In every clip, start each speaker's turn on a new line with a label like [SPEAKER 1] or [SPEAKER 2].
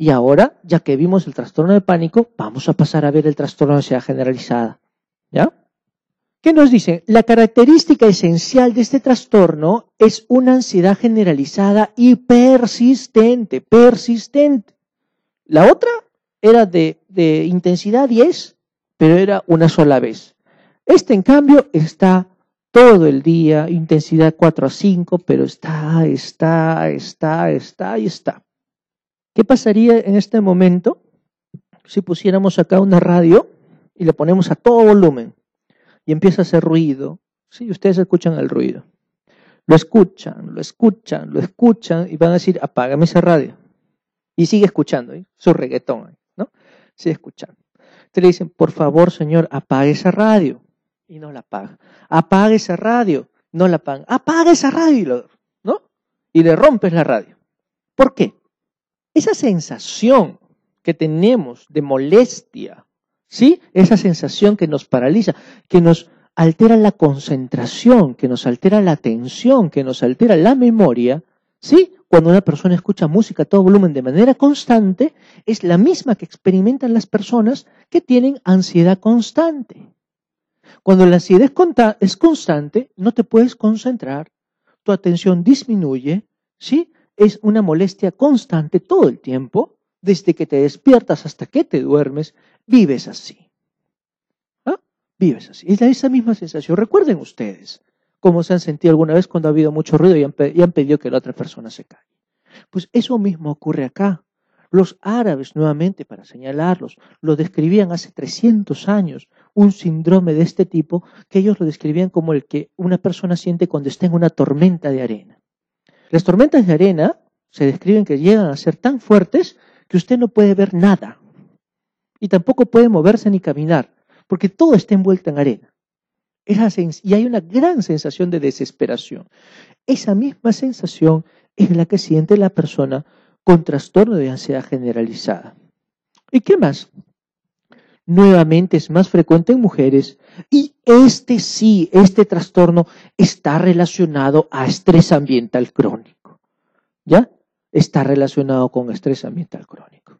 [SPEAKER 1] Y ahora, ya que vimos el trastorno de pánico, vamos a pasar a ver el trastorno de ansiedad generalizada. ¿Ya? ¿Qué nos dicen? La característica esencial de este trastorno es una ansiedad generalizada y persistente, persistente. La otra era de, de intensidad 10, pero era una sola vez. Este, en cambio, está todo el día, intensidad 4 a 5, pero está, está, está, está y está. ¿Qué pasaría en este momento si pusiéramos acá una radio y le ponemos a todo volumen y empieza a hacer ruido? Sí, ustedes escuchan el ruido. Lo escuchan, lo escuchan, lo escuchan y van a decir, apágame esa radio. Y sigue escuchando, ¿eh? su reggaetón, ¿no? Sigue escuchando. Te le dicen, por favor, señor, apague esa radio y no la apaga. Apaga esa radio, no la apaga. Apaga esa radio, ¿no? Y le rompes la radio. ¿Por qué? Esa sensación que tenemos de molestia, ¿sí? Esa sensación que nos paraliza, que nos altera la concentración, que nos altera la atención, que nos altera la memoria, ¿sí? Cuando una persona escucha música a todo volumen de manera constante, es la misma que experimentan las personas que tienen ansiedad constante. Cuando la ansiedad es constante, no te puedes concentrar, tu atención disminuye, ¿sí? Es una molestia constante todo el tiempo, desde que te despiertas hasta que te duermes, vives así. ¿Ah? Vives así. Es esa misma sensación. Recuerden ustedes cómo se han sentido alguna vez cuando ha habido mucho ruido y han, y han pedido que la otra persona se calle. Pues eso mismo ocurre acá. Los árabes, nuevamente, para señalarlos, lo describían hace 300 años, un síndrome de este tipo, que ellos lo describían como el que una persona siente cuando está en una tormenta de arena. Las tormentas de arena se describen que llegan a ser tan fuertes que usted no puede ver nada y tampoco puede moverse ni caminar, porque todo está envuelto en arena. y hay una gran sensación de desesperación. Esa misma sensación es la que siente la persona con trastorno de ansiedad generalizada. ¿Y qué más? Nuevamente es más frecuente en mujeres y este sí, este trastorno está relacionado a estrés ambiental crónico. ¿Ya? Está relacionado con estrés ambiental crónico.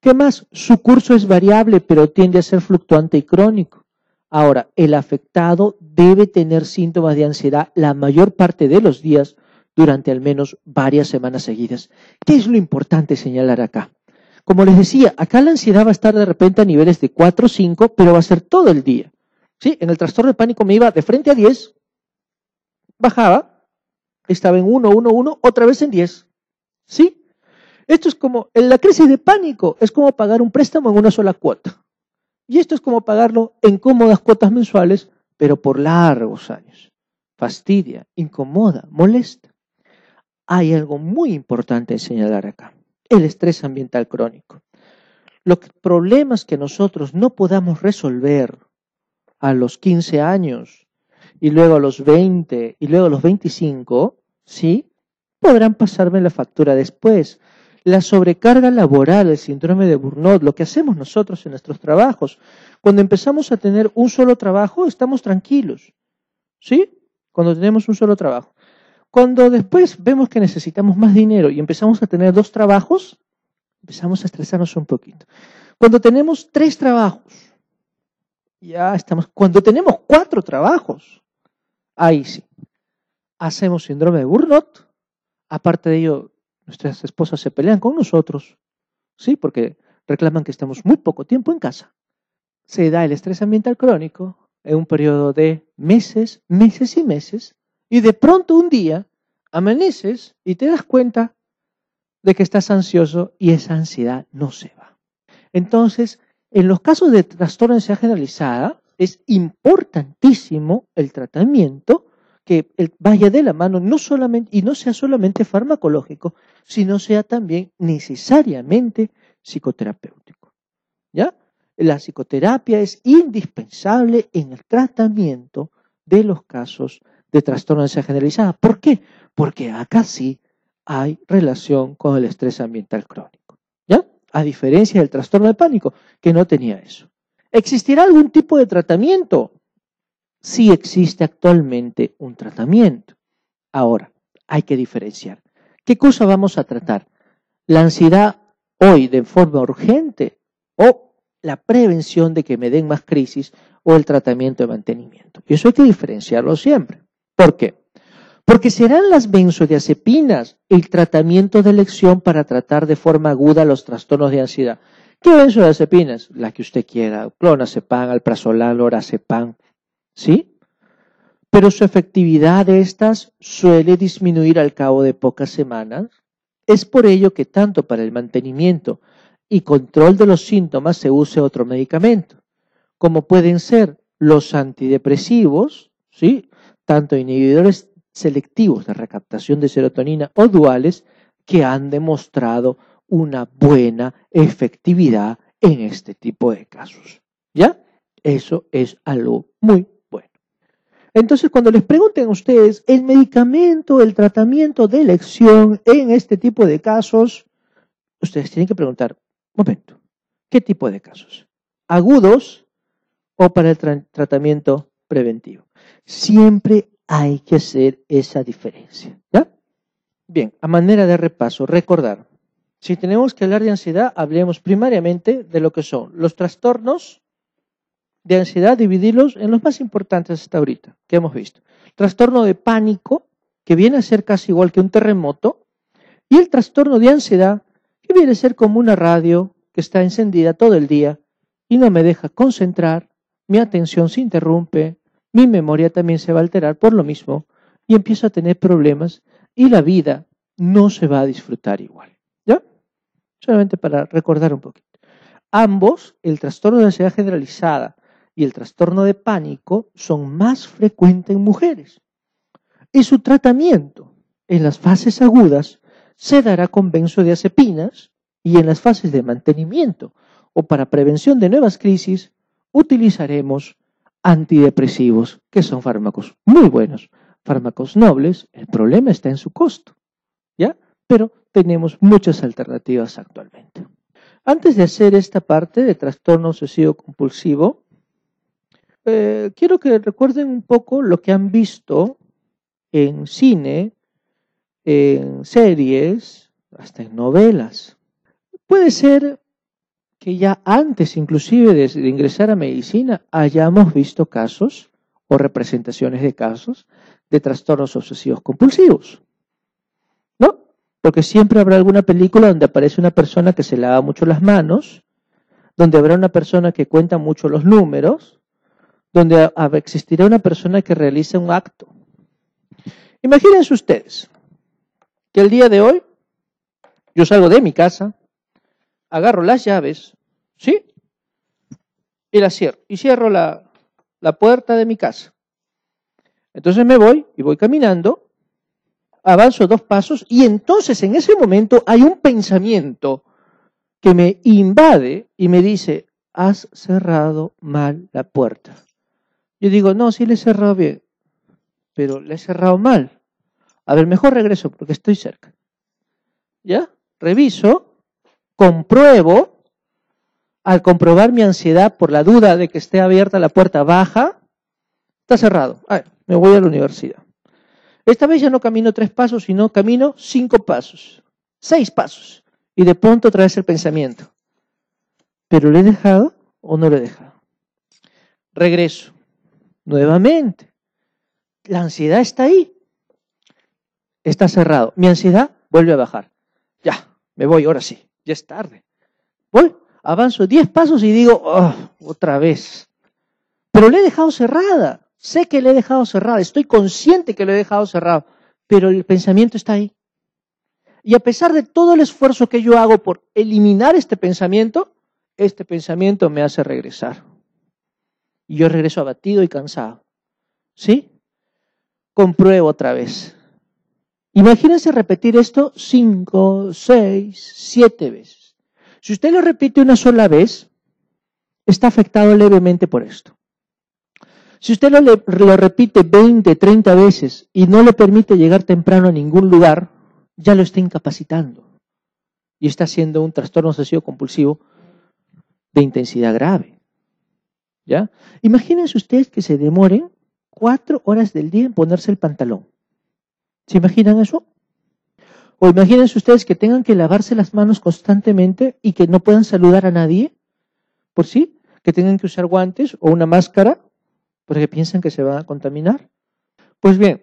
[SPEAKER 1] ¿Qué más? Su curso es variable, pero tiende a ser fluctuante y crónico. Ahora, el afectado debe tener síntomas de ansiedad la mayor parte de los días durante al menos varias semanas seguidas. ¿Qué es lo importante señalar acá? Como les decía, acá la ansiedad va a estar de repente a niveles de 4 o 5, pero va a ser todo el día. ¿Sí? En el trastorno de pánico me iba de frente a 10, bajaba, estaba en 1, 1, 1, otra vez en 10. ¿Sí? Esto es como, en la crisis de pánico, es como pagar un préstamo en una sola cuota. Y esto es como pagarlo en cómodas cuotas mensuales, pero por largos años. Fastidia, incomoda, molesta hay algo muy importante en señalar acá, el estrés ambiental crónico. Los problemas que nosotros no podamos resolver a los 15 años y luego a los 20 y luego a los 25, ¿sí? Podrán pasarme la factura después. La sobrecarga laboral, el síndrome de Burnout, lo que hacemos nosotros en nuestros trabajos. Cuando empezamos a tener un solo trabajo, estamos tranquilos. ¿Sí? Cuando tenemos un solo trabajo. Cuando después vemos que necesitamos más dinero y empezamos a tener dos trabajos, empezamos a estresarnos un poquito. Cuando tenemos tres trabajos, ya estamos. Cuando tenemos cuatro trabajos, ahí sí. Hacemos síndrome de burnout. Aparte de ello, nuestras esposas se pelean con nosotros, ¿sí? Porque reclaman que estamos muy poco tiempo en casa. Se da el estrés ambiental crónico en un periodo de meses, meses y meses, y de pronto un día amaneces y te das cuenta de que estás ansioso y esa ansiedad no se va. Entonces, en los casos de trastorno de ansiedad generalizada, es importantísimo el tratamiento que vaya de la mano no solamente y no sea solamente farmacológico, sino sea también necesariamente psicoterapéutico. ¿Ya? La psicoterapia es indispensable en el tratamiento de los casos de trastorno de ansiedad generalizada. ¿Por qué? Porque acá sí hay relación con el estrés ambiental crónico. ¿Ya? A diferencia del trastorno de pánico, que no tenía eso. ¿Existirá algún tipo de tratamiento? Sí existe actualmente un tratamiento. Ahora, hay que diferenciar. ¿Qué cosa vamos a tratar? ¿La ansiedad hoy de forma urgente o la prevención de que me den más crisis o el tratamiento de mantenimiento. Y eso hay que diferenciarlo siempre. ¿Por qué? Porque serán las benzodiazepinas el tratamiento de elección para tratar de forma aguda los trastornos de ansiedad. ¿Qué benzodiazepinas? La que usted quiera, clonazepam, alprazolam, lorazepam, ¿sí? Pero su efectividad de estas suele disminuir al cabo de pocas semanas. Es por ello que tanto para el mantenimiento y control de los síntomas se use otro medicamento, como pueden ser los antidepresivos, ¿sí? Tanto inhibidores selectivos de recaptación de serotonina o duales que han demostrado una buena efectividad en este tipo de casos. ¿Ya? Eso es algo muy bueno. Entonces, cuando les pregunten a ustedes el medicamento, el tratamiento de elección en este tipo de casos, ustedes tienen que preguntar, momento, ¿qué tipo de casos? ¿Agudos o para el tratamiento preventivo? Siempre hay que hacer esa diferencia. ¿Ya? Bien, a manera de repaso, recordar, si tenemos que hablar de ansiedad, hablemos primariamente de lo que son los trastornos de ansiedad, dividirlos en los más importantes hasta ahorita, que hemos visto. Trastorno de pánico, que viene a ser casi igual que un terremoto, y el trastorno de ansiedad, que viene a ser como una radio que está encendida todo el día y no me deja concentrar, mi atención se interrumpe, mi memoria también se va a alterar por lo mismo y empiezo a tener problemas y la vida no se va a disfrutar igual. ¿Ya? Solamente para recordar un poquito. Ambos, el trastorno de ansiedad generalizada y el trastorno de pánico, son más frecuentes en mujeres. Y su tratamiento en las fases agudas se dará con benzodiazepinas y en las fases de mantenimiento o para prevención de nuevas crisis utilizaremos antidepresivos, que son fármacos muy buenos, fármacos nobles, el problema está en su costo, ¿ya? Pero tenemos muchas alternativas actualmente. Antes de hacer esta parte de trastorno obsesivo compulsivo, eh, quiero que recuerden un poco lo que han visto en cine, en series, hasta en novelas. Puede ser que ya antes inclusive de, ingresar a medicina hayamos visto casos o representaciones de casos de trastornos obsesivos compulsivos. ¿No? Porque siempre habrá alguna película donde aparece una persona que se lava mucho las manos, donde habrá una persona que cuenta mucho los números, donde existirá una persona que realiza un acto. Imagínense ustedes que el día de hoy yo salgo de mi casa, agarro las llaves, ¿sí? Y la cierro. Y cierro la, la puerta de mi casa. Entonces me voy y voy caminando, avanzo dos pasos y entonces en ese momento hay un pensamiento que me invade y me dice, has cerrado mal la puerta. Yo digo, no, sí le he cerrado bien, pero le he cerrado mal. A ver, mejor regreso porque estoy cerca. ¿Ya? Reviso compruebo, al comprobar mi ansiedad por la duda de que esté abierta la puerta baja, está cerrado. me voy a la universidad. Esta vez ya no camino tres pasos, sino camino cinco pasos, seis pasos. Y de pronto trae el pensamiento. ¿Pero le he dejado o no le he dejado? Regreso. Nuevamente. La ansiedad está ahí. Está cerrado. Mi ansiedad vuelve a bajar. Ya, me voy, ahora sí ya es tarde. Voy, avanzo 10 pasos y digo, oh, otra vez. Pero le he dejado cerrada. Sé que le he dejado cerrada. Estoy consciente que lo he dejado cerrado. Pero el pensamiento está ahí. Y a pesar de todo el esfuerzo que yo hago por eliminar este pensamiento, este pensamiento me hace regresar. Y yo regreso abatido y cansado. ¿Sí? Compruebo otra vez. Imagínense repetir esto cinco, seis, siete veces. Si usted lo repite una sola vez, está afectado levemente por esto. Si usted lo, lo, repite 20, 30 veces y no le permite llegar temprano a ningún lugar, ya lo está incapacitando. Y está haciendo un trastorno obsesivo compulsivo de intensidad grave. ¿Ya? Imagínense ustedes que se demoren cuatro horas del día en ponerse el pantalón. ¿Se imaginan eso? O imagínense ustedes que tengan que lavarse las manos constantemente y que no puedan saludar a nadie, por sí, que tengan que usar guantes o una máscara porque piensan que se van a contaminar. Pues bien,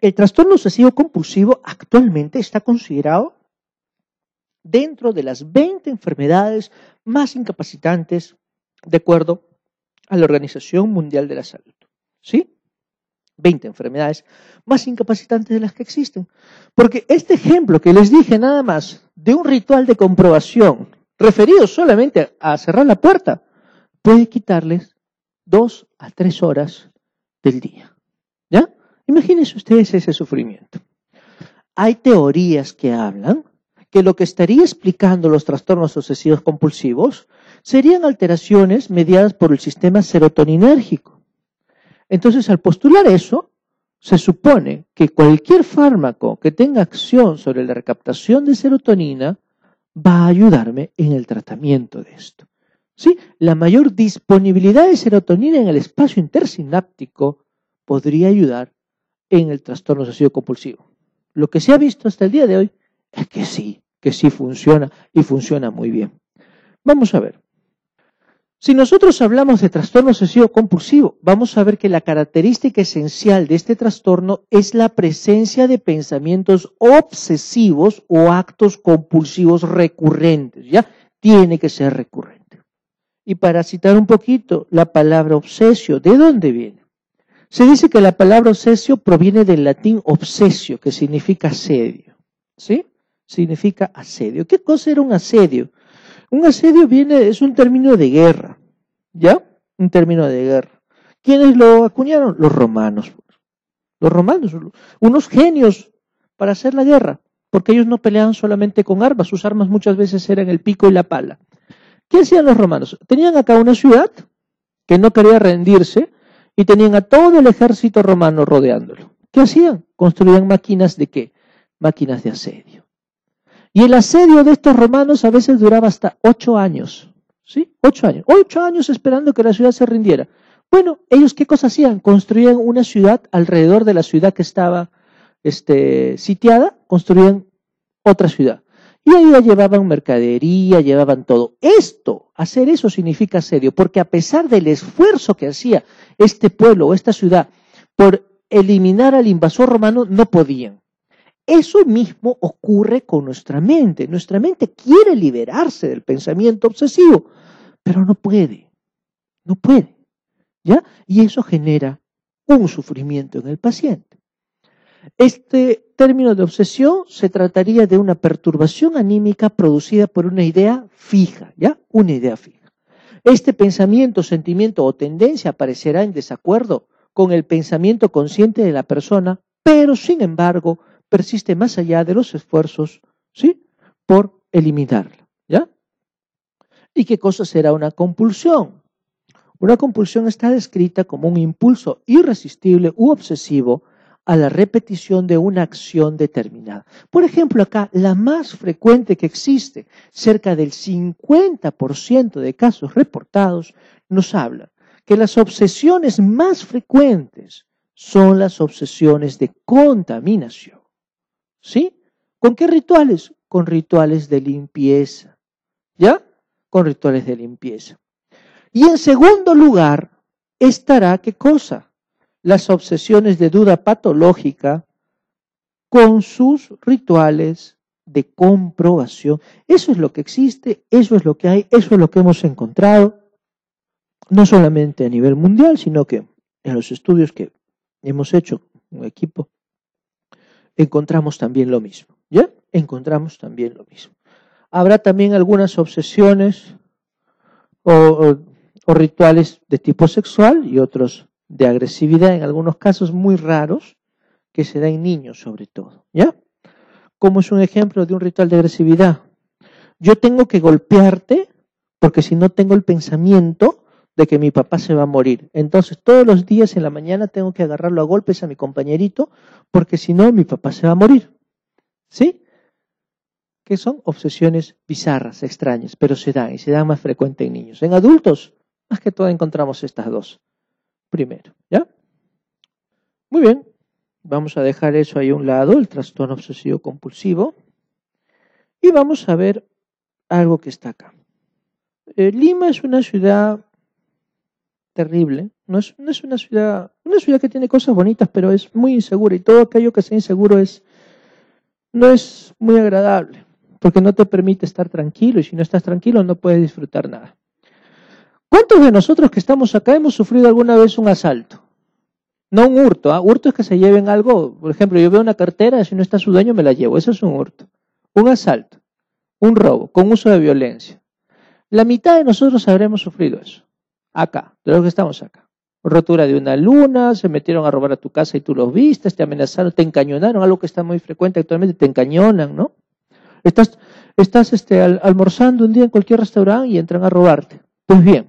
[SPEAKER 1] el trastorno obsesivo compulsivo actualmente está considerado dentro de las 20 enfermedades más incapacitantes de acuerdo a la Organización Mundial de la Salud. ¿Sí? 20 enfermedades más incapacitantes de las que existen. Porque este ejemplo que les dije nada más de un ritual de comprobación referido solamente a cerrar la puerta, puede quitarles dos a tres horas del día. ¿Ya? Imagínense ustedes ese sufrimiento. Hay teorías que hablan que lo que estaría explicando los trastornos obsesivos compulsivos serían alteraciones mediadas por el sistema serotoninérgico. Entonces, al postular eso, se supone que cualquier fármaco que tenga acción sobre la recaptación de serotonina va a ayudarme en el tratamiento de esto. ¿Sí? La mayor disponibilidad de serotonina en el espacio intersináptico podría ayudar en el trastorno obsesivo compulsivo. Lo que se ha visto hasta el día de hoy es que sí, que sí funciona y funciona muy bien. Vamos a ver. Si nosotros hablamos de trastorno obsesivo compulsivo, vamos a ver que la característica esencial de este trastorno es la presencia de pensamientos obsesivos o actos compulsivos recurrentes, ¿ya? Tiene que ser recurrente. Y para citar un poquito la palabra obsesio, ¿de dónde viene? Se dice que la palabra obsesio proviene del latín obsesio, que significa asedio. ¿Sí? Significa asedio. ¿Qué cosa era un asedio? Un asedio viene, es un término de guerra, ¿ya? Un término de guerra. ¿Quiénes lo acuñaron? Los romanos. Los romanos, unos genios para hacer la guerra, porque ellos no peleaban solamente con armas, sus armas muchas veces eran el pico y la pala. ¿Qué hacían los romanos? Tenían acá una ciudad que no quería rendirse y tenían a todo el ejército romano rodeándolo. ¿Qué hacían? Construían máquinas de qué? Máquinas de asedio. Y el asedio de estos romanos a veces duraba hasta ocho años. ¿Sí? Ocho años. Ocho años esperando que la ciudad se rindiera. Bueno, ellos qué cosa hacían? Construían una ciudad alrededor de la ciudad que estaba este, sitiada, construían otra ciudad. Y ahí ya llevaban mercadería, llevaban todo. Esto, hacer eso significa asedio, porque a pesar del esfuerzo que hacía este pueblo o esta ciudad por eliminar al invasor romano, no podían. Eso mismo ocurre con nuestra mente. Nuestra mente quiere liberarse del pensamiento obsesivo, pero no puede. No puede. ¿Ya? Y eso genera un sufrimiento en el paciente. Este término de obsesión se trataría de una perturbación anímica producida por una idea fija, ¿ya? Una idea fija. Este pensamiento, sentimiento o tendencia aparecerá en desacuerdo con el pensamiento consciente de la persona, pero sin embargo persiste más allá de los esfuerzos, ¿sí? Por eliminarla, ¿ya? ¿Y qué cosa será una compulsión? Una compulsión está descrita como un impulso irresistible u obsesivo a la repetición de una acción determinada. Por ejemplo, acá, la más frecuente que existe, cerca del 50% de casos reportados, nos habla que las obsesiones más frecuentes son las obsesiones de contaminación. ¿Sí? ¿Con qué rituales? Con rituales de limpieza. ¿Ya? Con rituales de limpieza. Y en segundo lugar, estará qué cosa? Las obsesiones de duda patológica con sus rituales de comprobación. Eso es lo que existe, eso es lo que hay, eso es lo que hemos encontrado, no solamente a nivel mundial, sino que en los estudios que hemos hecho, un equipo encontramos también lo mismo. ¿Ya? Encontramos también lo mismo. Habrá también algunas obsesiones o, rituales de tipo sexual y otros de agresividad, en algunos casos muy raros, que se da en niños sobre todo. ¿Ya? Como es un ejemplo de un ritual de agresividad. Yo tengo que golpearte porque si no tengo el pensamiento de que mi papá se va a morir. Entonces, todos los días en la mañana tengo que agarrarlo a golpes a mi compañerito, porque si no, mi papá se va a morir. ¿Sí? Que son obsesiones bizarras, extrañas, pero se dan y se dan más frecuente en niños. En adultos, más que todo encontramos estas dos. Primero, ¿ya? Muy bien. Vamos a dejar eso ahí a un lado, el trastorno obsesivo compulsivo. Y vamos a ver algo que está acá. Eh, Lima es una ciudad terrible. No es, no es, una ciudad, una ciudad que tiene cosas bonitas, pero es muy insegura y todo aquello que sea inseguro es, no es muy agradable, porque no te permite estar tranquilo y si no estás tranquilo no puedes disfrutar nada. ¿Cuántos de nosotros que estamos acá hemos sufrido alguna vez un asalto? No un hurto, ¿ah? hurto es que se lleven algo, por ejemplo, yo veo una cartera, si no está su dueño me la llevo, eso es un hurto. Un asalto, un robo, con uso de violencia. La mitad de nosotros habremos sufrido eso, acá, de los que estamos acá. Rotura de una luna, se metieron a robar a tu casa y tú los viste, te amenazaron, te encañonaron, algo que está muy frecuente actualmente, te encañonan, ¿no? Estás, estás este, almorzando un día en cualquier restaurante y entran a robarte. Pues bien,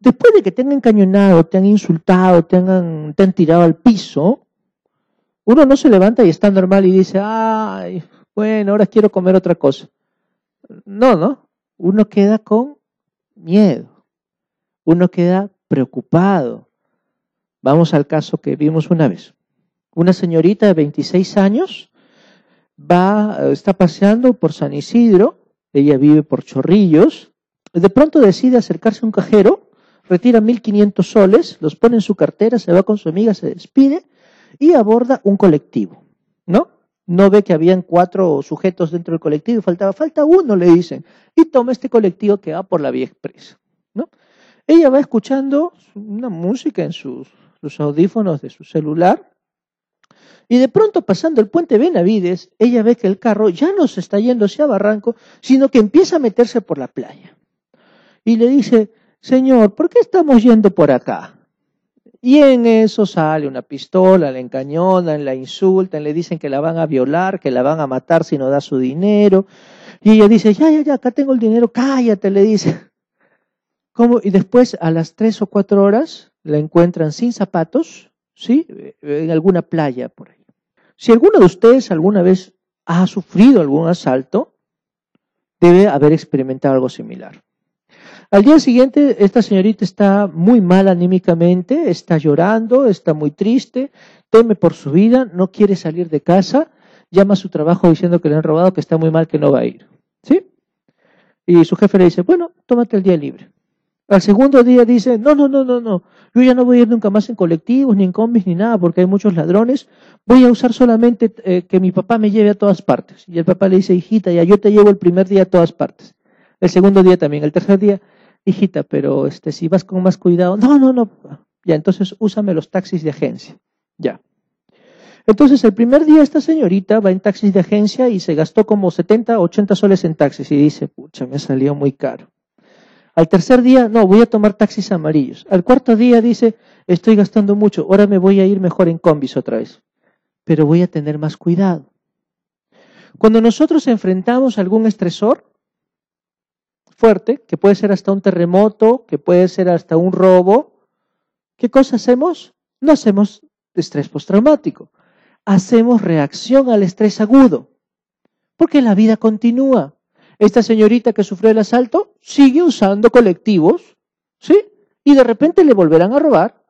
[SPEAKER 1] después de que te han encañonado, te han insultado, te han, te han tirado al piso, uno no se levanta y está normal y dice, ay, bueno, ahora quiero comer otra cosa. No, no. Uno queda con miedo. Uno queda preocupado. Vamos al caso que vimos una vez. Una señorita de 26 años va, está paseando por San Isidro, ella vive por Chorrillos, de pronto decide acercarse a un cajero retira 1.500 soles, los pone en su cartera, se va con su amiga, se despide y aborda un colectivo, ¿no? No ve que habían cuatro sujetos dentro del colectivo y faltaba, falta uno, le dicen, y toma este colectivo que va por la vía expresa. Ella va escuchando una música en sus, audífonos de su celular y de pronto pasando el puente Benavides, ella ve que el carro ya no se está yendo hacia Barranco, sino que empieza a meterse por la playa. Y le dice, Señor, ¿por qué estamos yendo por acá? Y en eso sale una pistola, la encañonan, la insultan, le dicen que la van a violar, que la van a matar si no da su dinero. Y ella dice, ya, ya, ya, acá tengo el dinero, cállate, le dice. Y después, a las tres o cuatro horas, la encuentran sin zapatos, ¿sí? En alguna playa por ahí. Si alguno de ustedes alguna vez ha sufrido algún asalto, debe haber experimentado algo similar. Al día siguiente, esta señorita está muy mal anímicamente, está llorando, está muy triste, teme por su vida, no quiere salir de casa, llama a su trabajo diciendo que le han robado, que está muy mal, que no va a ir. ¿Sí? Y su jefe le dice, bueno, tómate el día libre. Al segundo día dice, no, no, no, no, no, yo ya no voy a ir nunca más en colectivos, ni en combis, ni nada, porque hay muchos ladrones. Voy a usar solamente eh, que mi papá me lleve a todas partes. Y el papá le dice, hijita, ya yo te llevo el primer día a todas partes. El segundo día también. El tercer día, hijita, pero este, si vas con más cuidado, no, no, no, ya, entonces úsame los taxis de agencia, ya. Entonces el primer día esta señorita va en taxis de agencia y se gastó como 70, 80 soles en taxis y dice, pucha, me salió muy caro. Al tercer día, no, voy a tomar taxis amarillos. Al cuarto día dice, estoy gastando mucho, ahora me voy a ir mejor en combis otra vez. Pero voy a tener más cuidado. Cuando nosotros enfrentamos algún estresor, fuerte, que puede ser hasta un terremoto, que puede ser hasta un robo, ¿qué cosa hacemos? No hacemos estrés postraumático, hacemos reacción al estrés agudo, porque la vida continúa. Esta señorita que sufrió el asalto sigue usando colectivos, ¿sí? Y de repente le volverán a robar,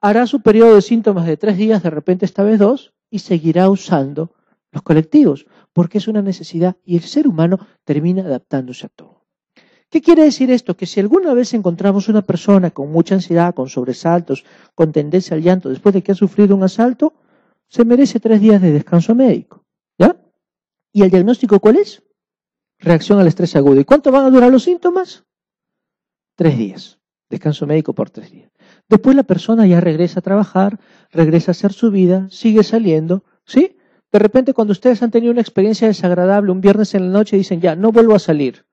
[SPEAKER 1] hará su periodo de síntomas de tres días, de repente esta vez dos, y seguirá usando los colectivos, porque es una necesidad y el ser humano termina adaptándose a todo. ¿Qué quiere decir esto? Que si alguna vez encontramos una persona con mucha ansiedad, con sobresaltos, con tendencia al llanto después de que ha sufrido un asalto, se merece tres días de descanso médico. ¿Ya? ¿Y el diagnóstico cuál es? Reacción al estrés agudo. ¿Y cuánto van a durar los síntomas? Tres días. Descanso médico por tres días. Después la persona ya regresa a trabajar, regresa a hacer su vida, sigue saliendo, ¿sí? De repente cuando ustedes han tenido una experiencia desagradable un viernes en la noche dicen, ya, no vuelvo a salir.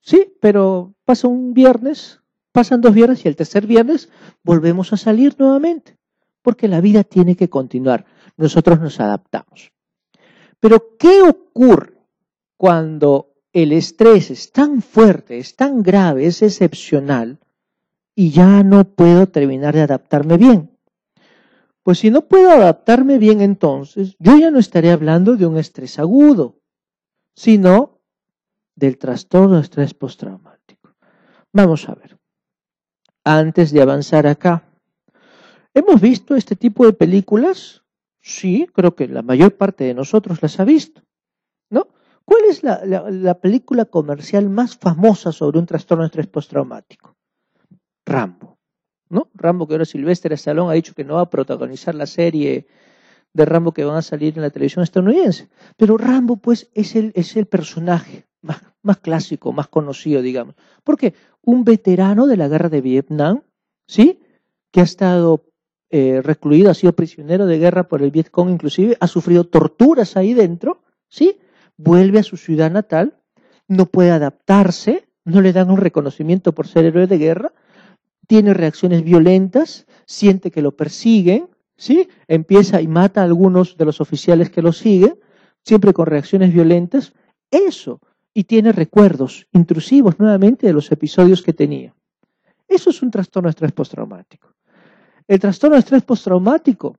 [SPEAKER 1] Sí, pero pasa un viernes, pasan dos viernes y el tercer viernes volvemos a salir nuevamente, porque la vida tiene que continuar. Nosotros nos adaptamos. Pero ¿qué ocurre cuando el estrés es tan fuerte, es tan grave, es excepcional y ya no puedo terminar de adaptarme bien? Pues si no puedo adaptarme bien entonces, yo ya no estaré hablando de un estrés agudo, sino del trastorno de estrés postraumático. Vamos a ver. Antes de avanzar acá, hemos visto este tipo de películas Sí, creo que la mayor parte de nosotros las ha visto. ¿No? ¿Cuál es la, la película comercial más famosa sobre un trastorno de estrés postraumático? Rambo. ¿No? Rambo, que ahora Silvestre Stallone ha dicho que no va a protagonizar la serie de Rambo que van a salir en la televisión estadounidense. Pero Rambo, pues, es el, es el personaje más, más clásico, más conocido, digamos. Porque un veterano de la guerra de Vietnam, ¿sí? Que ha estado eh, recluido, ha sido prisionero de guerra por el Vietcong, inclusive, ha sufrido torturas ahí dentro, ¿sí? Vuelve a su ciudad natal, no puede adaptarse, no le dan un reconocimiento por ser héroe de guerra, tiene reacciones violentas, siente que lo persiguen, ¿sí? Empieza y mata a algunos de los oficiales que lo siguen, siempre con reacciones violentas, eso, y tiene recuerdos intrusivos nuevamente de los episodios que tenía. Eso es un trastorno de estrés postraumático. El trastorno de estrés postraumático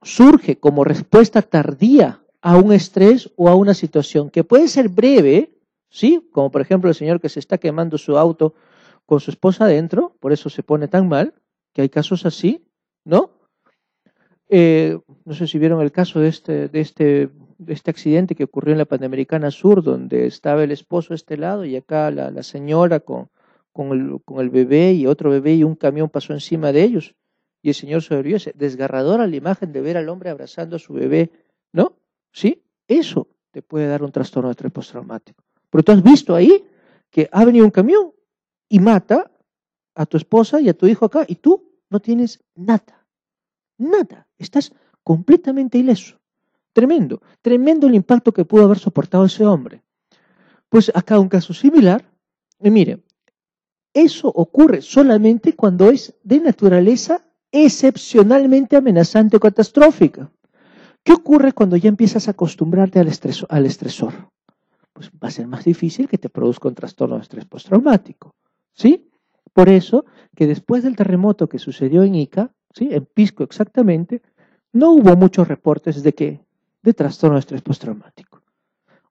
[SPEAKER 1] surge como respuesta tardía a un estrés o a una situación que puede ser breve, ¿sí? Como por ejemplo el señor que se está quemando su auto con su esposa adentro, por eso se pone tan mal, que hay casos así, ¿no? Eh, no sé si vieron el caso de este, de, este, de este accidente que ocurrió en la Panamericana Sur, donde estaba el esposo a este lado y acá la, señora con, con, el, con, el, bebé y otro bebé y un camión pasó encima de ellos. Y el señor sobrevivió. Es desgarradora la imagen de ver al hombre abrazando a su bebé, ¿no? ¿Sí? Eso te puede dar un trastorno de estrés postraumático. Pero tú has visto ahí que ha venido un camión y mata a tu esposa y a tu hijo acá y tú no tienes nada. Nada. Estás completamente ileso. Tremendo. Tremendo el impacto que pudo haber soportado ese hombre. Pues acá un caso similar. Y mire, eso ocurre solamente cuando es de naturaleza excepcionalmente amenazante o catastrófica. ¿Qué ocurre cuando ya empiezas a acostumbrarte al, al estresor? Pues va a ser más difícil que te produzca un trastorno de estrés postraumático. ¿Sí? Por eso que después del terremoto que sucedió en Ica, ¿sí? en Pisco exactamente, no hubo muchos reportes de que de trastorno de estrés postraumático.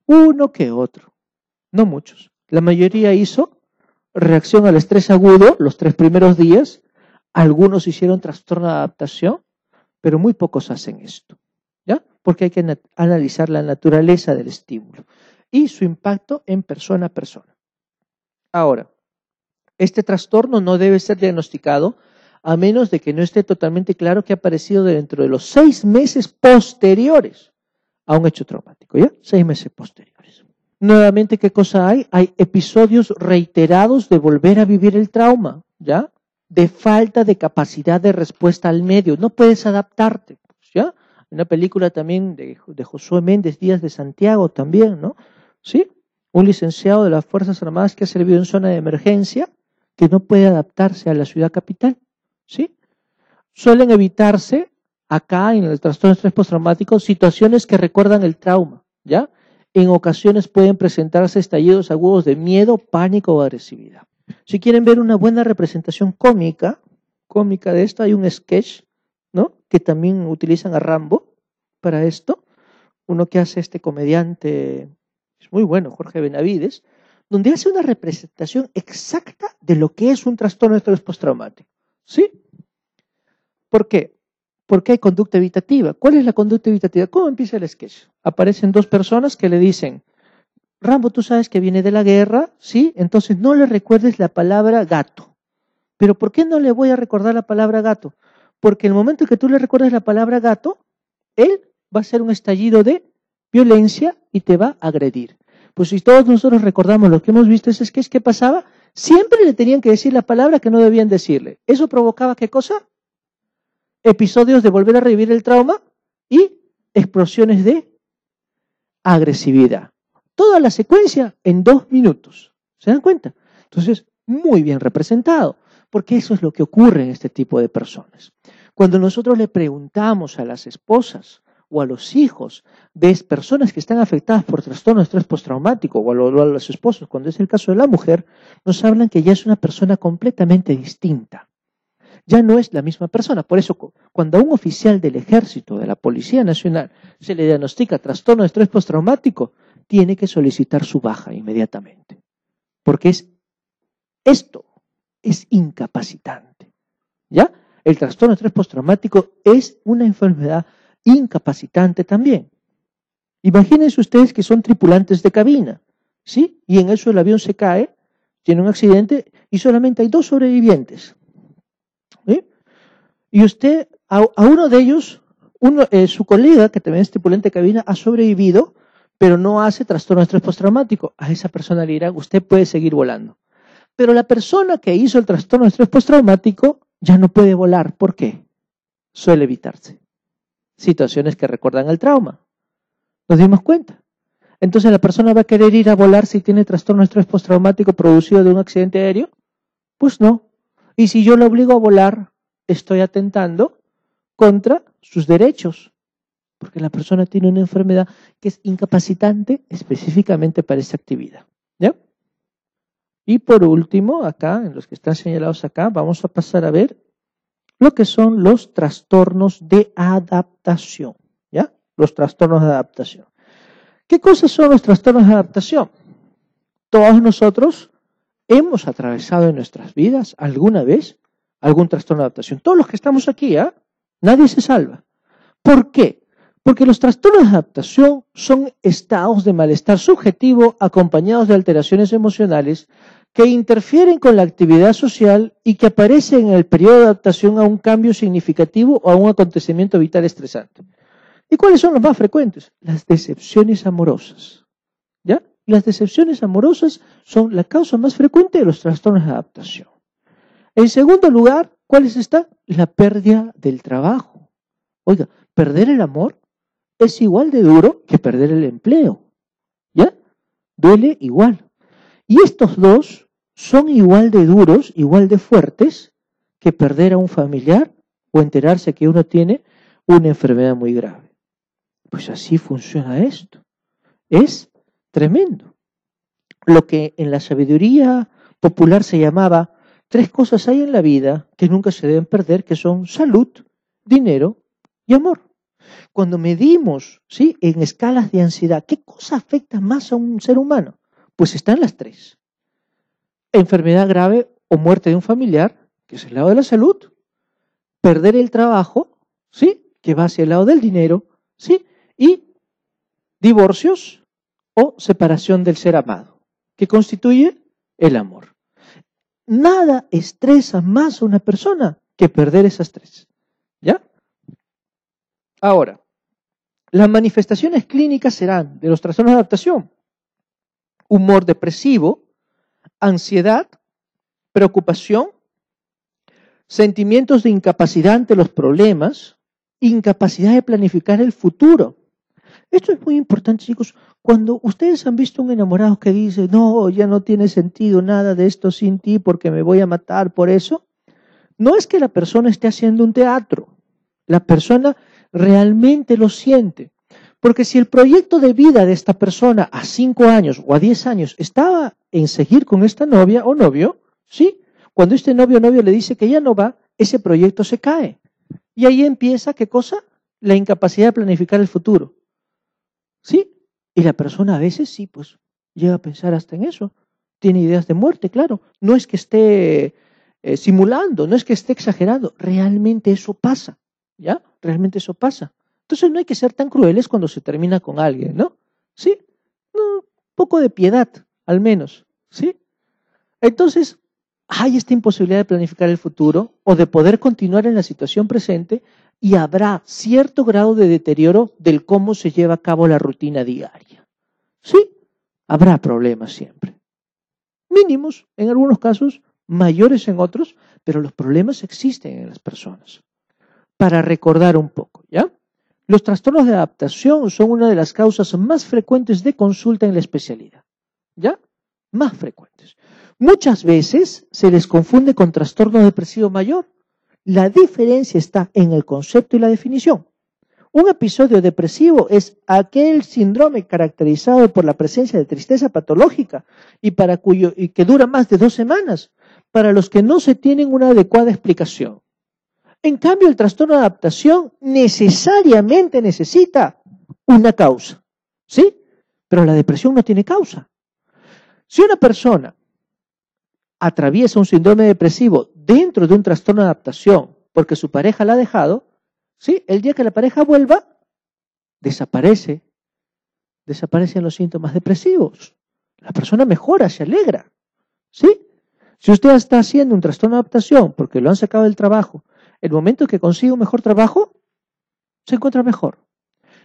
[SPEAKER 1] Uno que otro, no muchos. La mayoría hizo reacción al estrés agudo los tres primeros días, algunos hicieron trastorno de adaptación, pero muy pocos hacen esto. Porque hay que analizar la naturaleza del estímulo y su impacto en persona a persona. Ahora, este trastorno no debe ser diagnosticado a menos de que no esté totalmente claro que ha aparecido dentro de los seis meses posteriores a un hecho traumático, ¿ya? Seis meses posteriores. Nuevamente, ¿qué cosa hay? Hay episodios reiterados de volver a vivir el trauma, ¿ya? De falta de capacidad de respuesta al medio. No puedes adaptarte, ¿ya? Una película también de, Josué Méndez Díaz de Santiago también, ¿no? ¿Sí? Un licenciado de las Fuerzas Armadas que ha servido en zona de emergencia que no puede adaptarse a la ciudad capital. ¿sí? Suelen evitarse acá en el trastorno de estrés postraumático situaciones que recuerdan el trauma, ¿ya? En ocasiones pueden presentarse estallidos agudos de miedo, pánico o agresividad. Si quieren ver una buena representación cómica, cómica de esto, hay un sketch, ¿no? Que también utilizan a Rambo para esto. Uno que hace este comediante, es muy bueno, Jorge Benavides, donde hace una representación exacta de lo que es un trastorno de estrés postraumático. ¿Sí? ¿Por qué? Porque hay conducta evitativa. ¿Cuál es la conducta evitativa? ¿Cómo empieza el sketch? Aparecen dos personas que le dicen, Rambo, tú sabes que viene de la guerra, ¿sí? Entonces no le recuerdes la palabra gato. Pero ¿por qué no le voy a recordar la palabra gato? Porque el momento en que tú le recuerdes la palabra gato, él va a ser un estallido de violencia y te va a agredir. Pues si todos nosotros recordamos lo que hemos visto ese sketch, ¿qué pasaba? Siempre le tenían que decir la palabra que no debían decirle. ¿Eso provocaba qué cosa? Episodios de volver a revivir el trauma y explosiones de agresividad. Toda la secuencia en dos minutos. ¿Se dan cuenta? Entonces, muy bien representado, porque eso es lo que ocurre en este tipo de personas. Cuando nosotros le preguntamos a las esposas o a los hijos de personas que están afectadas por trastorno de estrés postraumático o a, los esposos, cuando es el caso de la mujer, nos hablan que ya es una persona completamente distinta. Ya no es la misma persona. Por eso, cuando a un oficial del ejército, de la Policía Nacional, se le diagnostica trastorno de estrés postraumático, tiene que solicitar su baja inmediatamente. Porque es esto, es incapacitante. ¿Ya? El trastorno estrés postraumático es una enfermedad incapacitante también. Imagínense ustedes que son tripulantes de cabina, ¿sí? Y en eso el avión se cae, tiene un accidente y solamente hay dos sobrevivientes. Y usted, a, uno de ellos, eh, su colega, que también es tripulante de cabina, ha sobrevivido, pero no hace trastorno estrés postraumático. A esa persona le dirán, usted puede seguir volando. Pero la persona que hizo el trastorno estrés postraumático ya no puede volar. ¿Por qué? Suele evitarse. Situaciones que recuerdan el trauma. Nos dimos cuenta. Entonces la persona va a querer ir a volar si tiene trastorno estrés postraumático producido de un accidente aéreo. Pues no. Y si yo lo obligo a volar, estoy atentando contra sus derechos. Porque la persona tiene una enfermedad que es incapacitante específicamente para esa actividad. Y por último, acá, en los que están señalados acá, vamos a pasar a ver lo que son los trastornos de adaptación. ¿Ya? Los trastornos de adaptación. ¿Qué cosas son los trastornos de adaptación? Todos nosotros hemos atravesado en nuestras vidas alguna vez algún trastorno de adaptación. Todos los que estamos aquí, ¿ah? Nadie se salva. ¿Por qué? Porque los trastornos de adaptación son estados de malestar subjetivo acompañados de alteraciones emocionales que interfieren con la actividad social y que aparecen en el periodo de adaptación a un cambio significativo o a un acontecimiento vital estresante. ¿Y cuáles son los más frecuentes? Las decepciones amorosas. ¿Ya? Las decepciones amorosas son la causa más frecuente de los trastornos de adaptación. En segundo lugar, ¿cuál es esta? La pérdida del trabajo. Oiga, perder el amor es igual de duro que perder el empleo. ¿Ya? Duele igual. Y estos dos son igual de duros, igual de fuertes que perder a un familiar o enterarse que uno tiene una enfermedad muy grave. Pues así funciona esto. Es tremendo. Lo que en la sabiduría popular se llamaba tres cosas hay en la vida que nunca se deben perder, que son salud, dinero y amor. Cuando medimos ¿sí? en escalas de ansiedad, ¿qué cosa afecta más a un ser humano? Pues están las tres. Enfermedad grave o muerte de un familiar, que es el lado de la salud, perder el trabajo, ¿sí? que va hacia el lado del dinero, ¿sí? y divorcios o separación del ser amado, que constituye el amor. Nada estresa más a una persona que perder esas tres. ¿Ya? Ahora, las manifestaciones clínicas serán de los trastornos de adaptación, humor depresivo, ansiedad, preocupación, sentimientos de incapacidad ante los problemas, incapacidad de planificar el futuro, esto es muy importante, chicos. Cuando ustedes han visto un enamorado que dice, no, ya no tiene sentido nada de esto sin ti porque me voy a matar por eso, no es que la persona esté haciendo un teatro. La persona realmente lo siente. Porque si el proyecto de vida de esta persona a cinco años o a diez años estaba en seguir con esta novia o novio, ¿sí? Cuando este novio o novio le dice que ya no va, ese proyecto se cae. Y ahí empieza, ¿qué cosa? La incapacidad de planificar el futuro. ¿Sí? Y la persona a veces sí, pues llega a pensar hasta en eso. Tiene ideas de muerte, claro. No es que esté eh, simulando, no es que esté exagerando. Realmente eso pasa. ¿Ya? Realmente eso pasa. Entonces no hay que ser tan crueles cuando se termina con alguien, ¿no? ¿Sí? un poco de piedad, al menos. ¿Sí? Entonces, hay esta imposibilidad de planificar el futuro o de poder continuar en la situación presente y habrá cierto grado de deterioro del cómo se lleva a cabo la rutina diaria. Sí, habrá problemas siempre. Mínimos en algunos casos, mayores en otros, pero los problemas existen en las personas. Para recordar un poco, ¿ya? Los trastornos de adaptación son una de las causas más frecuentes de consulta en la especialidad. ¿Ya? Más frecuentes. Muchas veces se les confunde con trastorno depresivo mayor, la diferencia está en el concepto y la definición. Un episodio depresivo es aquel síndrome caracterizado por la presencia de tristeza patológica y para cuyo y que dura más de dos semanas, para los que no se tienen una adecuada explicación. En cambio, el trastorno de adaptación necesariamente necesita una causa, ¿sí? Pero la depresión no tiene causa. Si una persona atraviesa un síndrome depresivo dentro de un trastorno de adaptación porque su pareja la ha dejado, ¿sí? el día que la pareja vuelva, desaparece, desaparecen los síntomas depresivos. La persona mejora, se alegra. ¿Sí? Si usted está haciendo un trastorno de adaptación porque lo han sacado del trabajo, el momento que consigue un mejor trabajo, se encuentra mejor.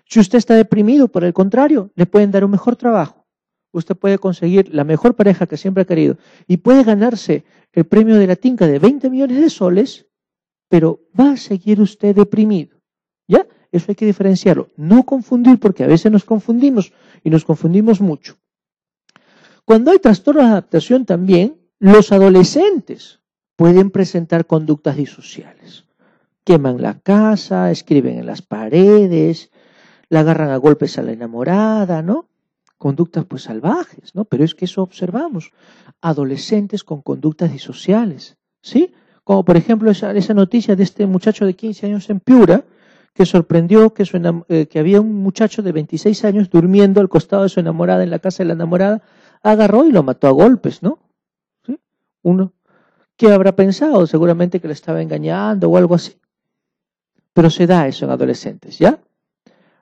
[SPEAKER 1] Si usted está deprimido, por el contrario, le pueden dar un mejor trabajo. Usted puede conseguir la mejor pareja que siempre ha querido y puede ganarse el premio de la tinca de 20 millones de soles, pero va a seguir usted deprimido. ¿Ya? Eso hay que diferenciarlo. No confundir porque a veces nos confundimos y nos confundimos mucho. Cuando hay trastornos de adaptación también, los adolescentes pueden presentar conductas disociales. Queman la casa, escriben en las paredes, la agarran a golpes a la enamorada, ¿no? Conductas pues salvajes, ¿no? Pero es que eso observamos. Adolescentes con conductas disociales, ¿sí? Como por ejemplo esa, esa noticia de este muchacho de 15 años en Piura, que sorprendió que, eh, que había un muchacho de 26 años durmiendo al costado de su enamorada en la casa de la enamorada, agarró y lo mató a golpes, ¿no? ¿Sí? Uno, ¿qué habrá pensado? Seguramente que le estaba engañando o algo así. Pero se da eso en adolescentes, ¿ya?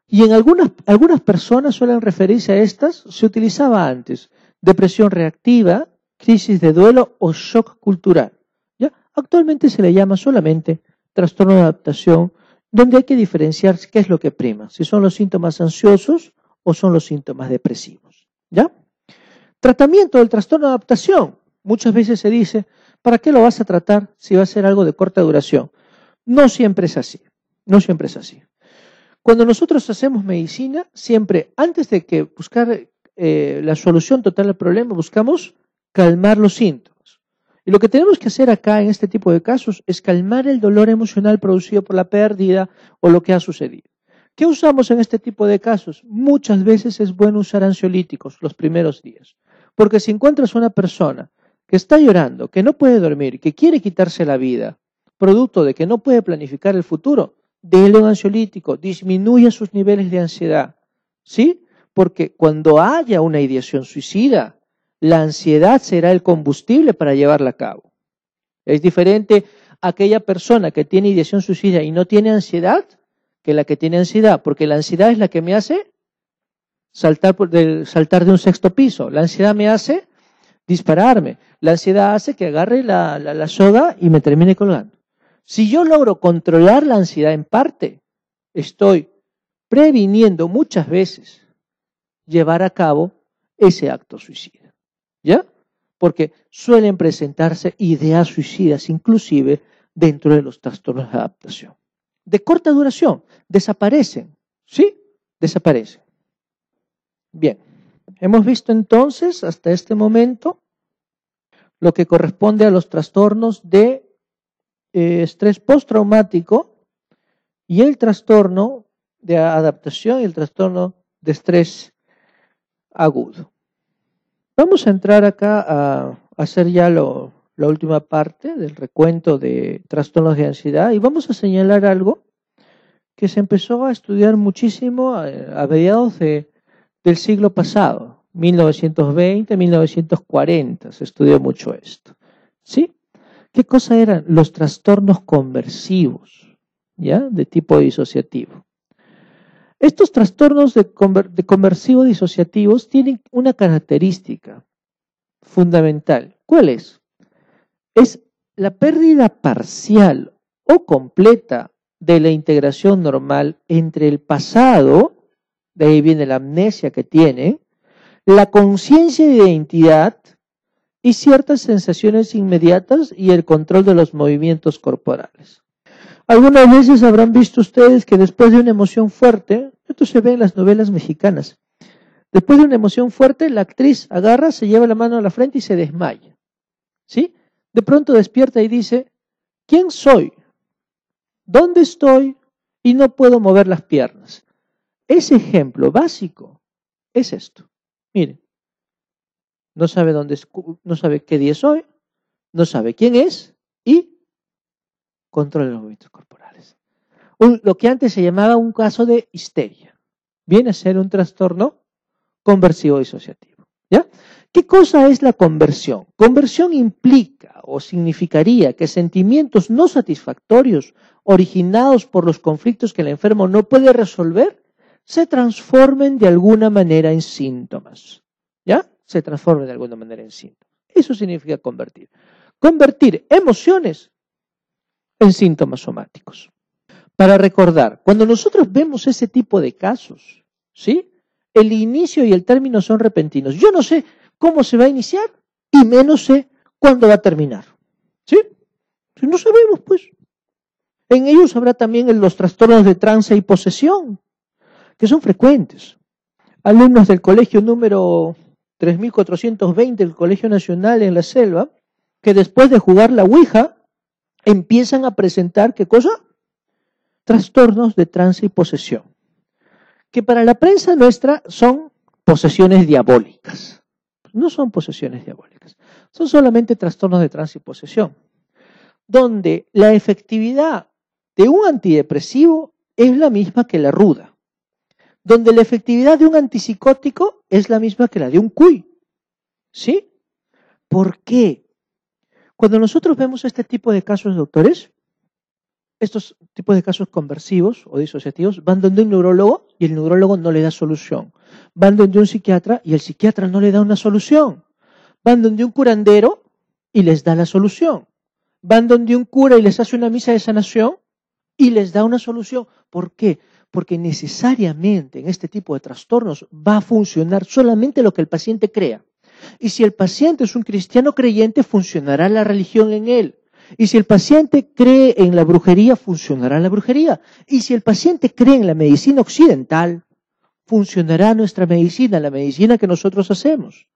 [SPEAKER 1] Y en algunas, algunas personas suelen referirse a estas, se utilizaba antes, depresión reactiva, crisis de duelo o shock cultural. ¿ya? Actualmente se le llama solamente trastorno de adaptación, donde hay que diferenciar qué es lo que prima, si son los síntomas ansiosos o son los síntomas depresivos. ¿Ya? Tratamiento del trastorno de adaptación. Muchas veces se dice, ¿para qué lo vas a tratar si va a ser algo de corta duración? No siempre es así. No siempre es así. Cuando nosotros hacemos medicina, siempre antes de que buscar eh, la solución total al problema, buscamos calmar los síntomas. Y lo que tenemos que hacer acá en este tipo de casos es calmar el dolor emocional producido por la pérdida o lo que ha sucedido. ¿Qué usamos en este tipo de casos? Muchas veces es bueno usar ansiolíticos los primeros días. Porque si encuentras una persona que está llorando, que no puede dormir, que quiere quitarse la vida, producto de que no puede planificar el futuro, un ansiolítico, disminuya sus niveles de ansiedad. ¿Sí? Porque cuando haya una ideación suicida, la ansiedad será el combustible para llevarla a cabo. Es diferente aquella persona que tiene ideación suicida y no tiene ansiedad que la que tiene ansiedad, porque la ansiedad es la que me hace saltar, de, saltar de un sexto piso. La ansiedad me hace dispararme. La ansiedad hace que agarre la, la, soga y me termine colgando. Si yo logro controlar la ansiedad en parte, estoy previniendo muchas veces llevar a cabo ese acto suicida. ¿Ya? Porque suelen presentarse ideas suicidas inclusive dentro de los trastornos de adaptación. De corta duración, desaparecen. ¿Sí? Desaparecen. Bien, hemos visto entonces hasta este momento lo que corresponde a los trastornos de eh, estrés postraumático y el trastorno de adaptación y el trastorno de estrés agudo. Vamos a entrar acá a hacer ya lo, la última parte del recuento de trastornos de ansiedad y vamos a señalar algo que se empezó a estudiar muchísimo a, mediados de del siglo pasado, 1920, 1940, se estudió mucho esto. ¿Sí? ¿Qué cosa eran los trastornos conversivos, ya, de tipo disociativo? Estos trastornos de, de conversivo disociativos tienen una característica fundamental. ¿Cuál es? Es la pérdida parcial o completa de la integración normal entre el pasado de ahí viene la amnesia que tiene, la conciencia de identidad y ciertas sensaciones inmediatas y el control de los movimientos corporales. Algunas veces habrán visto ustedes que después de una emoción fuerte, esto se ve en las novelas mexicanas, después de una emoción fuerte, la actriz agarra, se lleva la mano a la frente y se desmaya. ¿Sí? De pronto despierta y dice, ¿quién soy? ¿Dónde estoy? Y no puedo mover las piernas. Ese ejemplo básico es esto. Miren, no sabe dónde, no sabe qué día es hoy, no sabe quién es y controla los movimientos corporales. lo que antes se llamaba un caso de histeria, viene a ser un trastorno conversivo disociativo. ¿Ya? ¿Qué cosa es la conversión? Conversión implica o significaría que sentimientos no satisfactorios originados por los conflictos que el enfermo no puede resolver se transformen de alguna manera en síntomas. ¿Ya? Se transformen de alguna manera en síntomas. Eso significa convertir. Convertir emociones en síntomas somáticos. Para recordar, cuando nosotros vemos ese tipo de casos, ¿sí? El inicio y el término son repentinos. Yo no sé cómo se va a iniciar y menos sé cuándo va a terminar. ¿Sí? No sabemos, pues. En ellos habrá también los trastornos de trance y posesión, que son frecuentes. Alumnos del colegio número 3420, el Colegio Nacional en la Selva, que después de jugar la Ouija, empiezan a presentar, ¿qué cosa? Trastornos de trance y posesión, que para la prensa nuestra son posesiones diabólicas. No son posesiones diabólicas, son solamente trastornos de trance y posesión, donde la efectividad de un antidepresivo es la misma que la ruda, donde la efectividad de un antipsicótico es la misma que la de un CUI. ¿Sí? ¿Por qué? Cuando nosotros vemos este tipo de casos, doctores, estos tipos de casos conversivos o disociativos van donde un neurólogo y el neurólogo no le da solución. Van donde un psiquiatra y el psiquiatra no le da una solución. Van donde un curandero y les da la solución. Van donde un cura y les hace una misa de sanación y les da una solución. ¿Por qué? Porque necesariamente en este tipo de trastornos va a funcionar solamente lo que el paciente crea. Y si el paciente es un cristiano creyente, funcionará la religión en él. Y si el paciente cree en la brujería, funcionará la brujería. Y si el paciente cree en la medicina occidental, funcionará nuestra medicina, la medicina que nosotros hacemos.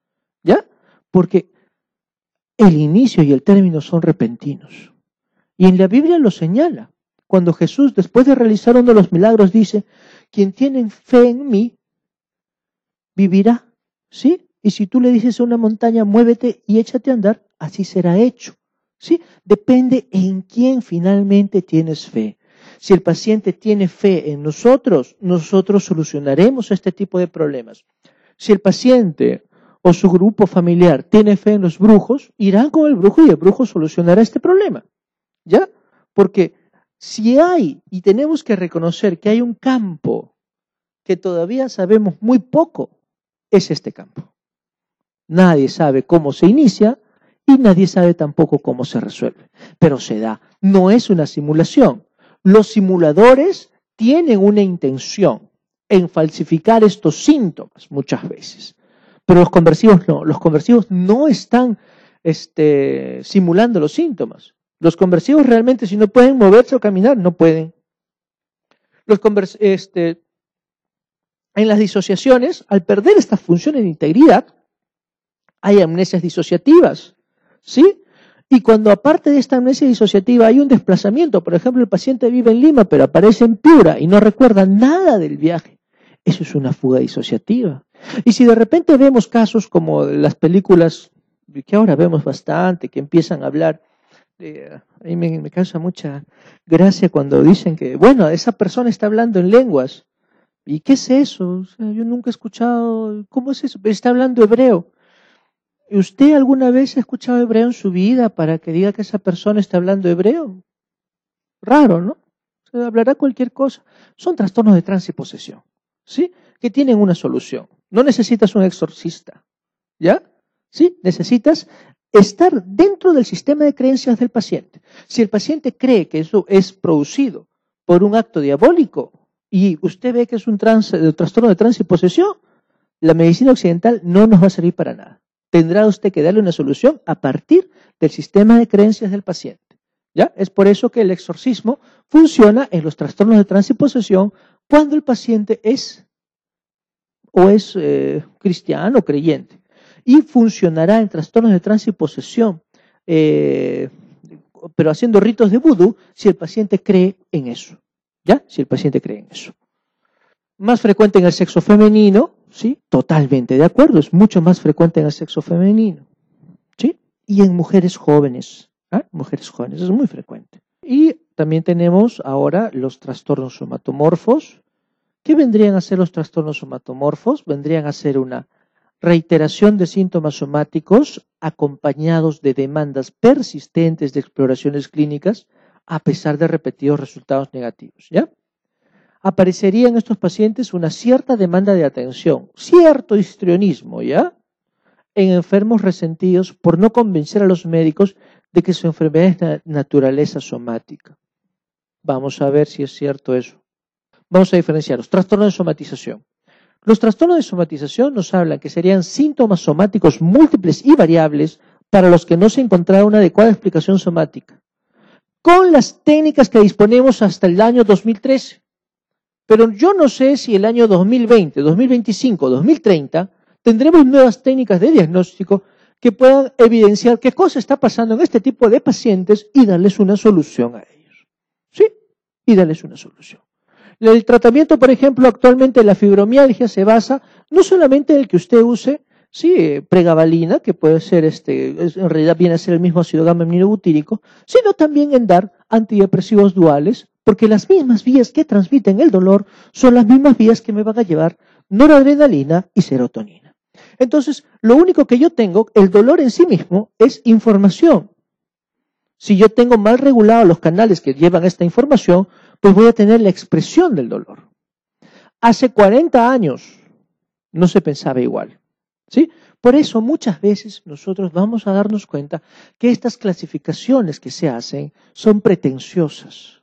[SPEAKER 1] ¿Ya? Porque el inicio y el término son repentinos. Y en la Biblia lo señala. Cuando Jesús, después de realizar uno de los milagros, dice, quien tiene fe en mí, vivirá. ¿Sí? Y si tú le dices a una montaña, muévete y échate a andar, así será hecho. ¿Sí? Depende en quién finalmente tienes fe. Si el paciente tiene fe en nosotros, nosotros solucionaremos este tipo de problemas. Si el paciente o su grupo familiar tiene fe en los brujos, irán con el brujo y el brujo solucionará este problema. ¿Ya? Porque si hay, y tenemos que reconocer que hay un campo que todavía sabemos muy poco, es este campo. Nadie sabe cómo se inicia y nadie sabe tampoco cómo se resuelve, pero se da. No es una simulación. Los simuladores tienen una intención en falsificar estos síntomas muchas veces, pero los conversivos no. Los conversivos no están este, simulando los síntomas. Los conversivos realmente si no pueden moverse o caminar, no pueden. Los este, en las disociaciones, al perder estas funciones de integridad, hay amnesias disociativas, ¿sí? Y cuando aparte de esta amnesia disociativa hay un desplazamiento, por ejemplo, el paciente vive en Lima pero aparece en Piura y no recuerda nada del viaje, eso es una fuga disociativa. Y si de repente vemos casos como las películas que ahora vemos bastante, que empiezan a hablar, eh, a mí me, causa mucha gracia cuando dicen que, bueno, esa persona está hablando en lenguas. ¿Y qué es eso? yo nunca he escuchado, ¿cómo es eso? Está hablando hebreo. ¿Usted alguna vez ha escuchado hebreo en su vida para que diga que esa persona está hablando hebreo? Raro, ¿no? Se hablará cualquier cosa. Son trastornos de trance y posesión, ¿sí? Que tienen una solución. No necesitas un exorcista, ¿ya? ¿Sí? Necesitas estar dentro del sistema de creencias del paciente. Si el paciente cree que eso es producido por un acto diabólico y usted ve que es un, trastorno de trance y posesión, la medicina occidental no nos va a servir para nada tendrá usted que darle una solución a partir del sistema de creencias del paciente. ¿Ya? Es por eso que el exorcismo funciona en los trastornos de trance y posesión cuando el paciente es o es eh, cristiano o creyente. Y funcionará en trastornos de trance y posesión, eh, pero haciendo ritos de vudú si el paciente cree en eso. ¿Ya? Si el paciente cree en eso. Más frecuente en el sexo femenino, ¿sí? Totalmente de acuerdo, es mucho más frecuente en el sexo femenino, ¿sí? Y en mujeres jóvenes, ¿ah? mujeres jóvenes, es muy frecuente. Y también tenemos ahora los trastornos somatomorfos. ¿Qué vendrían a ser los trastornos somatomorfos? Vendrían a ser una reiteración de síntomas somáticos acompañados de demandas persistentes de exploraciones clínicas a pesar de repetidos resultados negativos, ¿ya? aparecería en estos pacientes una cierta demanda de atención, cierto histrionismo, ¿ya? En enfermos resentidos por no convencer a los médicos de que su enfermedad es de naturaleza somática. Vamos a ver si es cierto eso. Vamos a diferenciar los trastornos de somatización. Los trastornos de somatización nos hablan que serían síntomas somáticos múltiples y variables para los que no se encontrara una adecuada explicación somática, con las técnicas que disponemos hasta el año 2013. Pero yo no sé si el año 2020, 2025, 2030 tendremos nuevas técnicas de diagnóstico que puedan evidenciar qué cosa está pasando en este tipo de pacientes y darles una solución a ellos. ¿Sí? Y darles una solución. El tratamiento, por ejemplo, actualmente de la fibromialgia se basa no solamente en el que usted use sí, pregabalina, que puede ser este, en realidad viene a ser el mismo ácido gamma aminobutírico, sino también en dar antidepresivos duales, porque las mismas vías que transmiten el dolor son las mismas vías que me van a llevar noradrenalina y serotonina. Entonces, lo único que yo tengo, el dolor en sí mismo, es información. Si yo tengo mal regulados los canales que llevan esta información, pues voy a tener la expresión del dolor. Hace 40 años no se pensaba igual. ¿sí? Por eso muchas veces nosotros vamos a darnos cuenta que estas clasificaciones que se hacen son pretenciosas.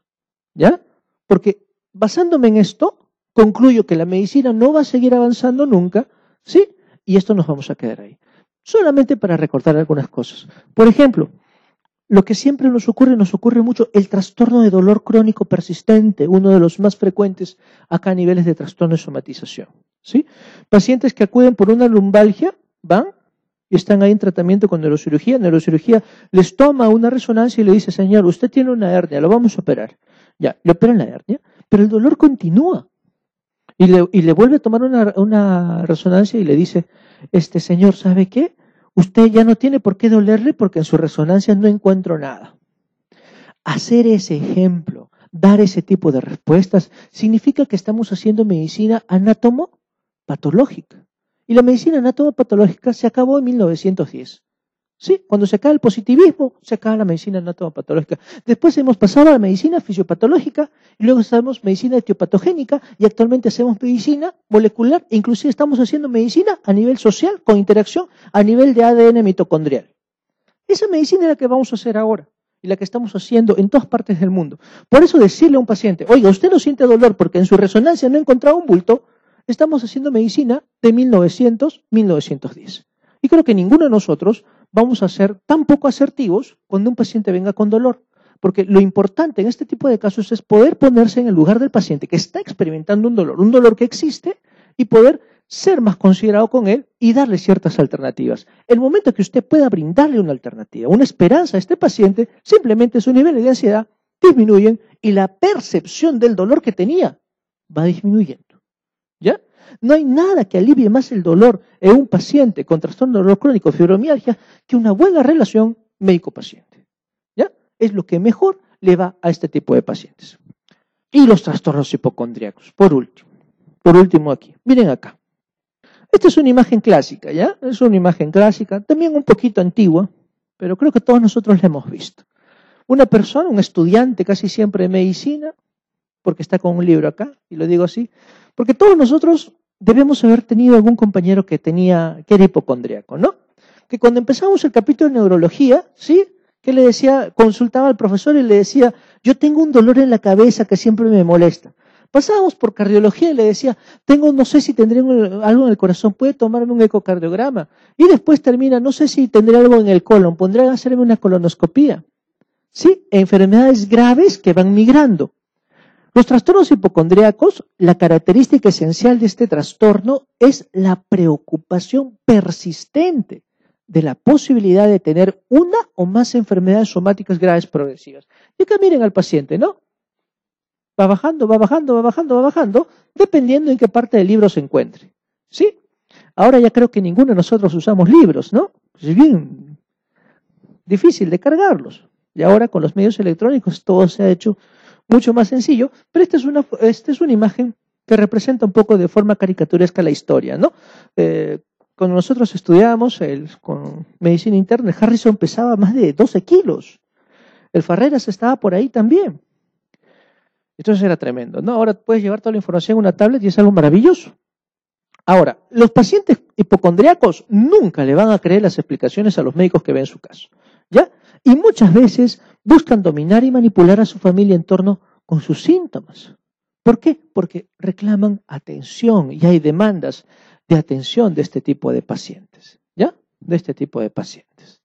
[SPEAKER 1] ¿Ya? Porque basándome en esto, concluyo que la medicina no va a seguir avanzando nunca, ¿sí? Y esto nos vamos a quedar ahí. Solamente para recordar algunas cosas. Por ejemplo, lo que siempre nos ocurre, nos ocurre mucho el trastorno de dolor crónico persistente, uno de los más frecuentes acá a niveles de trastorno de somatización. ¿sí? Pacientes que acuden por una lumbalgia, van y están ahí en tratamiento con neurocirugía. Neurocirugía les toma una resonancia y le dice, señor, usted tiene una hernia, lo vamos a operar. Ya, le operan la hernia, pero el dolor continúa. Y le, y le vuelve a tomar una, una resonancia y le dice, este señor, ¿sabe qué? Usted ya no tiene por qué dolerle porque en su resonancia no encuentro nada. Hacer ese ejemplo, dar ese tipo de respuestas, significa que estamos haciendo medicina anátomo-patológica. Y la medicina anátomo-patológica se acabó en 1910. Sí, cuando se acaba el positivismo, se acaba la medicina anatomopatológica. Después hemos pasado a la medicina fisiopatológica y luego hacemos medicina etiopatogénica y actualmente hacemos medicina molecular e inclusive estamos haciendo medicina a nivel social con interacción a nivel de ADN mitocondrial. Esa medicina es la que vamos a hacer ahora y la que estamos haciendo en todas partes del mundo. Por eso decirle a un paciente, oiga, usted no siente dolor porque en su resonancia no ha encontrado un bulto, estamos haciendo medicina de 1900-1910. Y creo que ninguno de nosotros vamos a ser tan poco asertivos cuando un paciente venga con dolor. Porque lo importante en este tipo de casos es poder ponerse en el lugar del paciente que está experimentando un dolor, un dolor que existe, y poder ser más considerado con él y darle ciertas alternativas. El momento que usted pueda brindarle una alternativa, una esperanza a este paciente, simplemente su nivel de ansiedad disminuyen y la percepción del dolor que tenía va disminuyendo. ¿Ya? No hay nada que alivie más el dolor en un paciente con trastorno de dolor crónico, fibromialgia, que una buena relación médico-paciente. ¿Ya? Es lo que mejor le va a este tipo de pacientes. Y los trastornos hipocondríacos, por último. Por último aquí. Miren acá. Esta es una imagen clásica, ¿ya? Es una imagen clásica, también un poquito antigua, pero creo que todos nosotros la hemos visto. Una persona, un estudiante casi siempre de medicina, porque está con un libro acá, y lo digo así, porque todos nosotros debemos haber tenido algún compañero que tenía, que era hipocondríaco, ¿no? Que cuando empezamos el capítulo de neurología, ¿sí? Que le decía, consultaba al profesor y le decía, yo tengo un dolor en la cabeza que siempre me molesta. Pasábamos por cardiología y le decía, tengo, no sé si tendré algo en el corazón, puede tomarme un ecocardiograma. Y después termina, no sé si tendré algo en el colon, pondré a hacerme una colonoscopía. Sí, enfermedades graves que van migrando. Los trastornos hipocondríacos, la característica esencial de este trastorno es la preocupación persistente de la posibilidad de tener una o más enfermedades somáticas graves progresivas. Y acá miren al paciente, ¿no? Va bajando, va bajando, va bajando, va bajando, dependiendo en qué parte del libro se encuentre. ¿Sí? Ahora ya creo que ninguno de nosotros usamos libros, ¿no? Es bien difícil de cargarlos. Y ahora con los medios electrónicos todo se ha hecho mucho más sencillo, pero esta es una, esta es una imagen que representa un poco de forma caricaturesca la historia, ¿no? Eh, cuando nosotros estudiábamos el, con medicina interna, Harrison pesaba más de 12 kilos. El Farreras estaba por ahí también. Entonces era tremendo. No, ahora puedes llevar toda la información en una tablet y es algo maravilloso. Ahora, los pacientes hipocondriacos nunca le van a creer las explicaciones a los médicos que ven su caso. ¿Ya? Y muchas veces buscan dominar y manipular a su familia en torno con sus síntomas. ¿Por qué? Porque reclaman atención y hay demandas de atención de este tipo de pacientes. ¿Ya? De este tipo de pacientes.